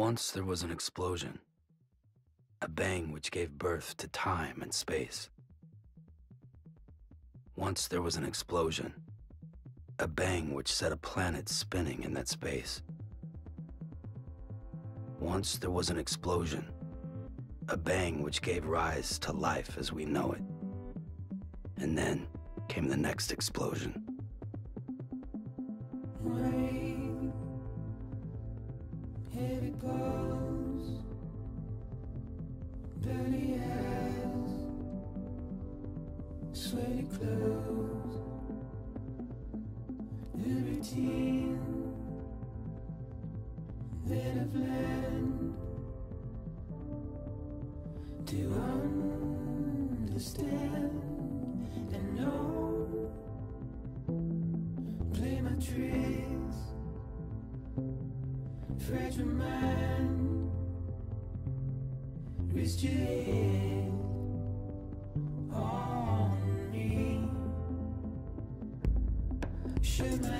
Once there was an explosion. A bang which gave birth to time and space. Once there was an explosion. A bang which set a planet spinning in that space. Once there was an explosion. A bang which gave rise to life as we know it. And then came the next explosion. Goes. Dirty hands, sweaty clothes. The routine that I've learned to understand fragile mind, rest your head on me. Shut my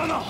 No, no,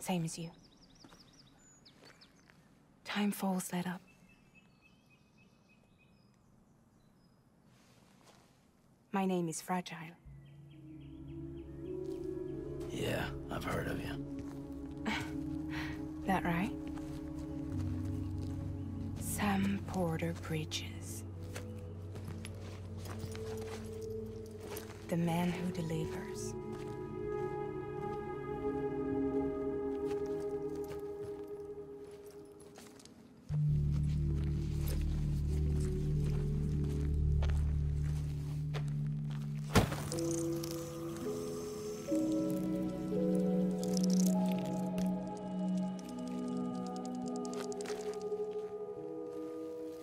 Same as you. Timefall's let up. My name is Fragile. Yeah, I've heard of you. That right? Sam Porter Bridges. The man who delivers.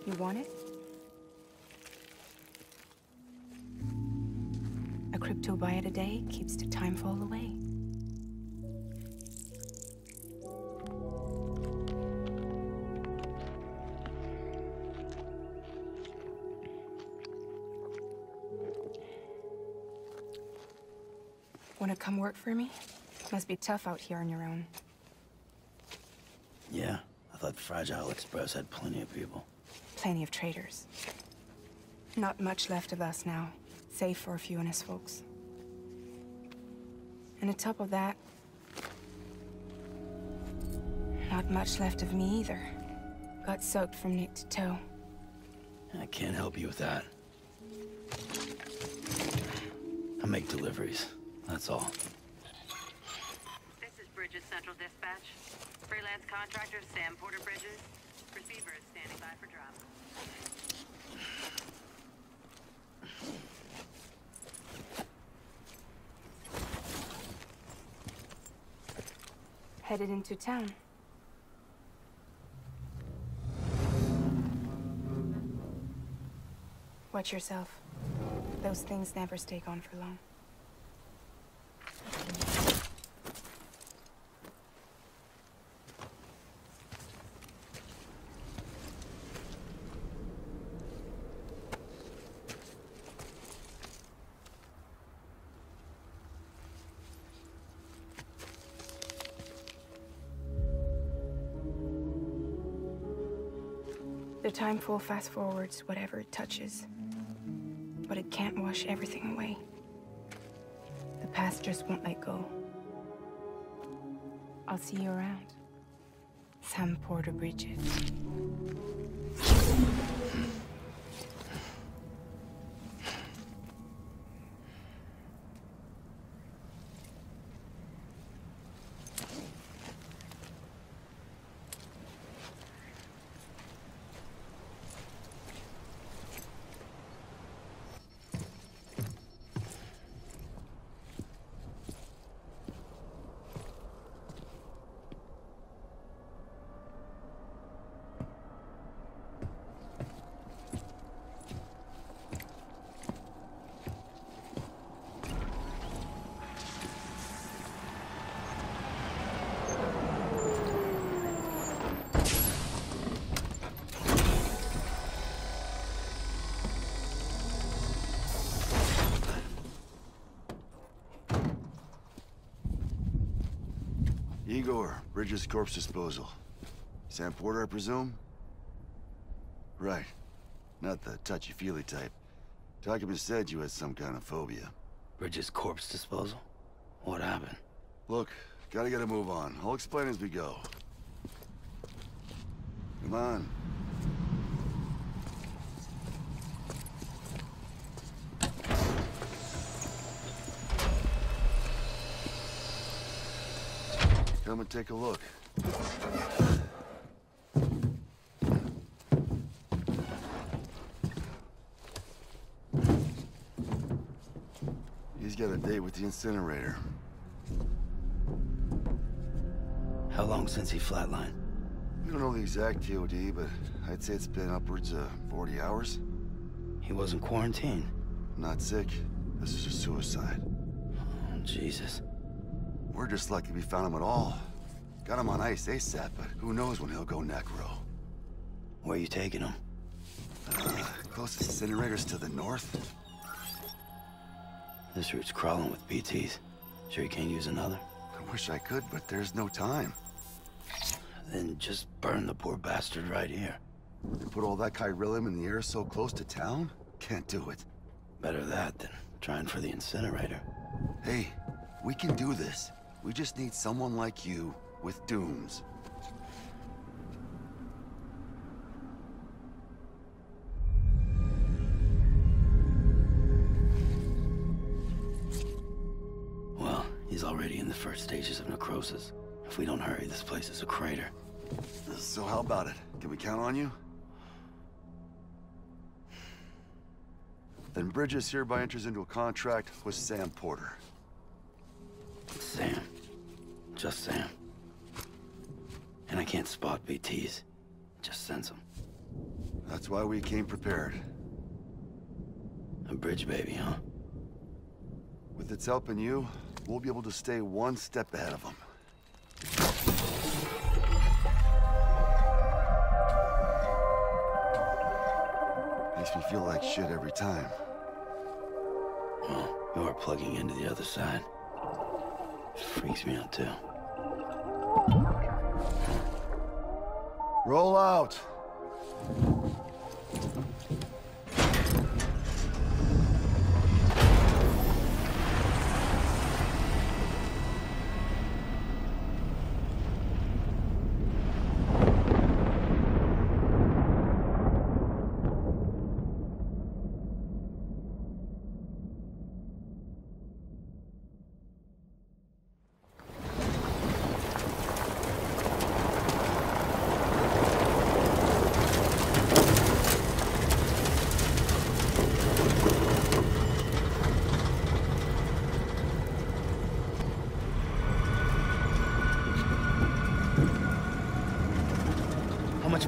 You want it? A cryptobiote a day keeps the Timefall away. Work for me? Must be tough out here on your own. Yeah, I thought Fragile Express had plenty of people. Plenty of traitors. Not much left of us now, save for a few honest folks. And on top of that, not much left of me either. Got soaked from neck to toe. I can't help you with that. I make deliveries, that's all. This is Bridges Central Dispatch. Freelance contractor Sam Porter Bridges. Receiver is standing by for drop. Headed into town. Watch yourself. Those things never stay gone for long. The Timefall fast forwards whatever it touches. But it can't wash everything away. The past just won't let go. I'll see you around. Sam Porter Bridges. Bridges Corpse Disposal. Sam Porter, I presume? Right. Not the touchy-feely type. Document said you had some kind of phobia. Bridges corpse disposal? What happened? Look, gotta get a move on. I'll explain as we go. Come on. Come and take a look. He's got a date with the incinerator. How long since he flatlined? We don't know the exact TOD, but I'd say it's been upwards of 40 hours. He wasn't quarantined. Not sick. This is a suicide. Oh, Jesus. We're just lucky we found him at all. Got him on ice ASAP, but who knows when he'll go necro. Where are you taking him? Uh, closest incinerator's to the north. This route's crawling with BTs. Sure you can't use another? I wish I could, but there's no time. Then just burn the poor bastard right here. They put all that chiralium in the air so close to town? Can't do it. Better that than trying for the incinerator. Hey, we can do this. We just need someone like you with dooms. Well, he's already in the first stages of necrosis. If we don't hurry, this place is a crater. So how about it? Can we count on you? Then Bridges hereby enters into a contract with Sam Porter. Sam. Just Sam. And I can't spot BTs. Just sense them. That's why we came prepared. A bridge baby, huh? With its help and you, we'll be able to stay one step ahead of them. Makes me feel like shit every time. Well, you're plugging into the other side. freaks me out too. Roll out!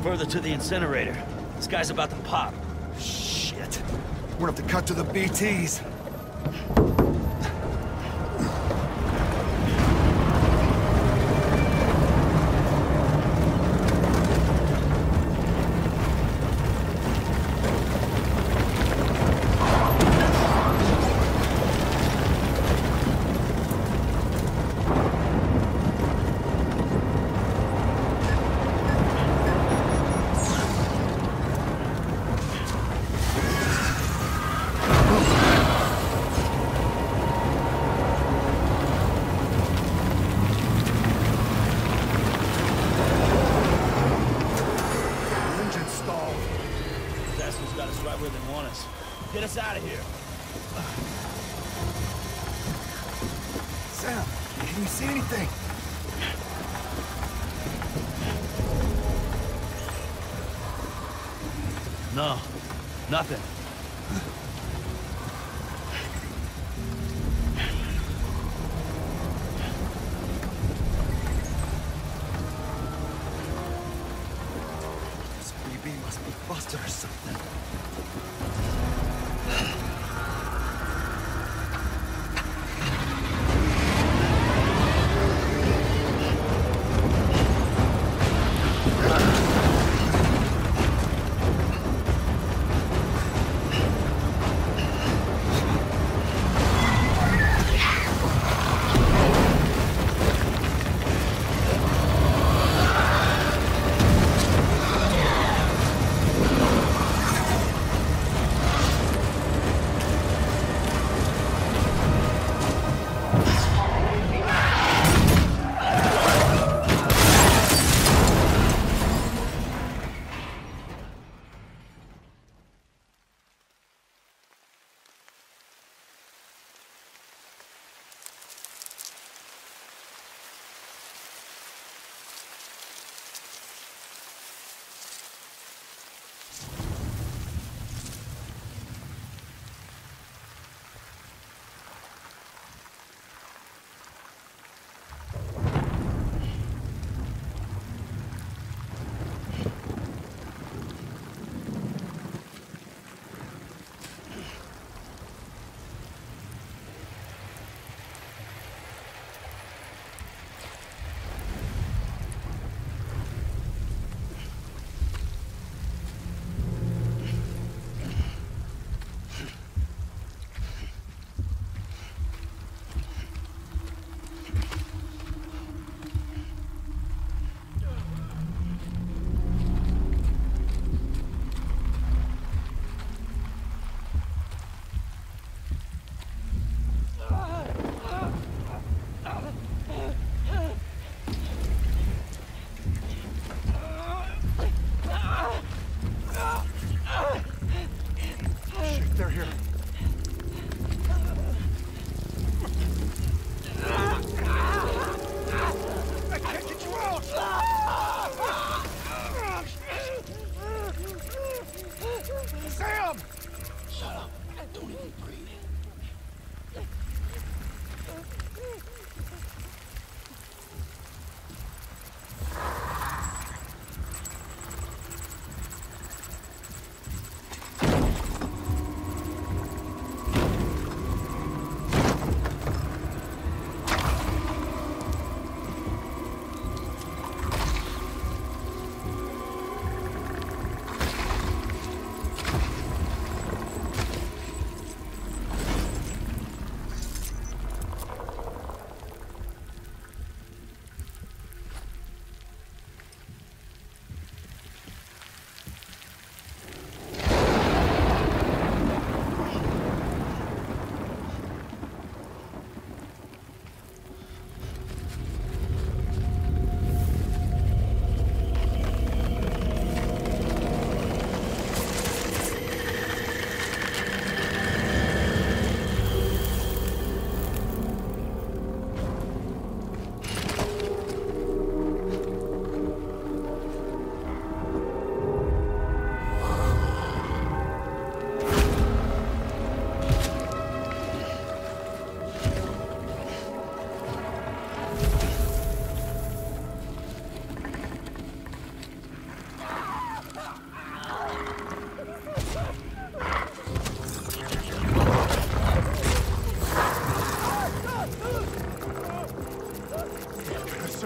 Further to the incinerator? This guy's about to pop. Shit. We're gonna have to cut to the BTs. Nothing.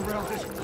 around this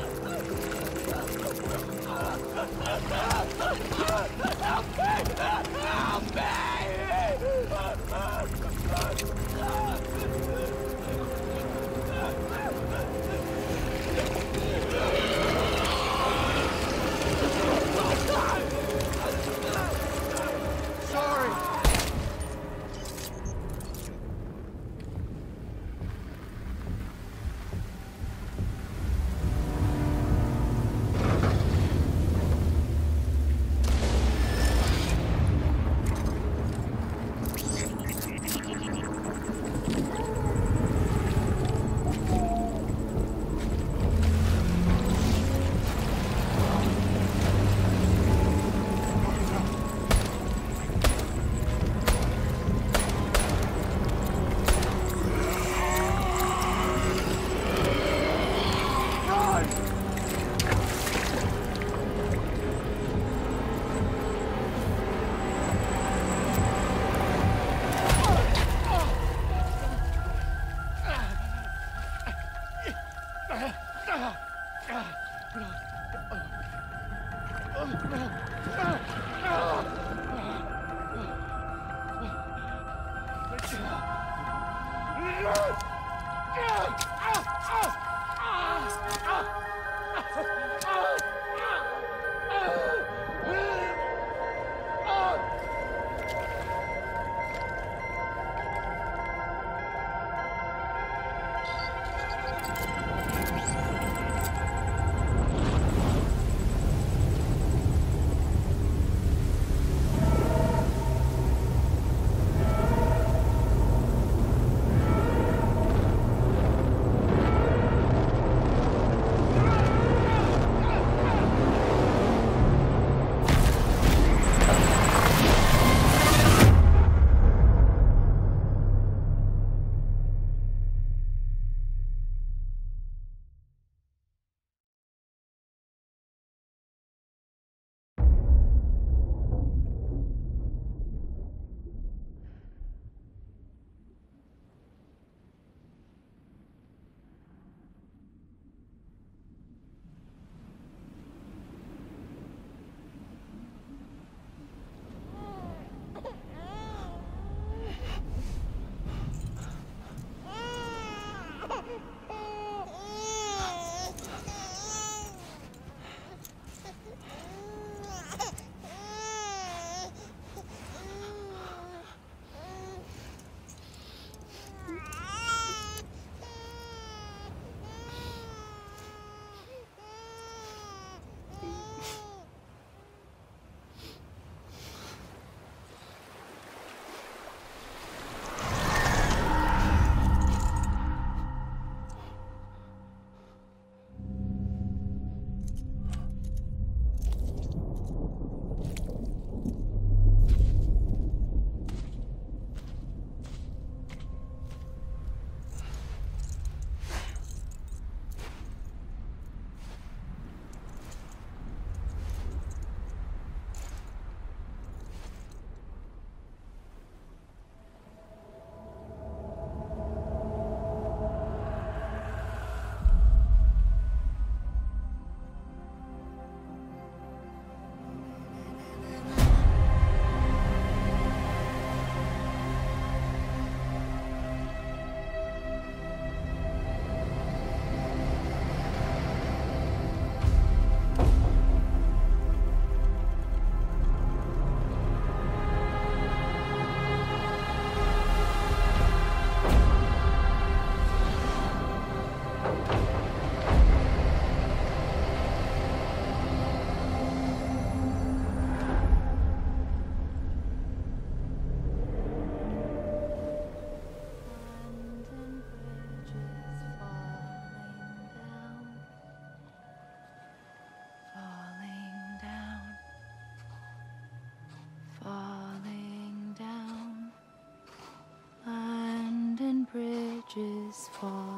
bridges falling